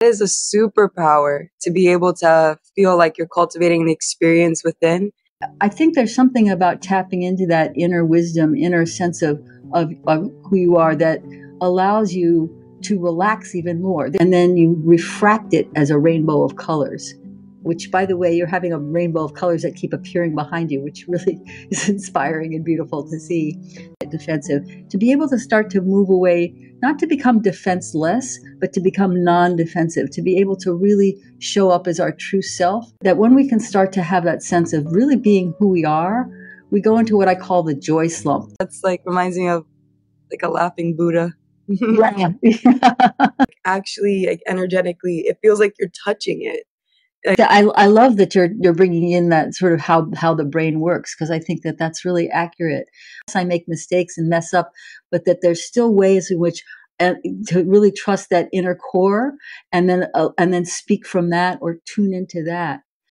It is a superpower to be able to feel like you're cultivating an experience within. I think there's something about tapping into that inner wisdom, inner sense of, of, of who you are that allows you to relax even more. And then you refract it as a rainbow of colors which by the way you're having a rainbow of colors that keep appearing behind you which really is inspiring and beautiful to see defensive. To be able to start to move away not to become defenseless but to become non-defensive to be able to really show up as our true self that when we can start to have that sense of really being who we are we go into what i call the joy slump. That's like reminds me of like a laughing buddha. Yeah. actually like energetically it feels like you're touching it I, I love that you're you're bringing in that sort of how how the brain works because I think that that's really accurate. I make mistakes and mess up, but that there's still ways in which and to really trust that inner core and then uh, and then speak from that or tune into that